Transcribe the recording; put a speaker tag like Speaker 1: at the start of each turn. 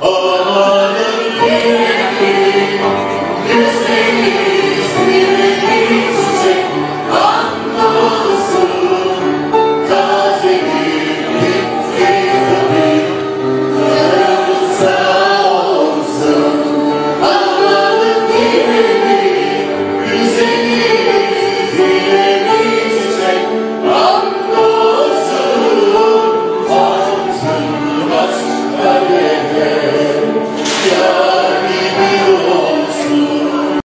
Speaker 1: Oh.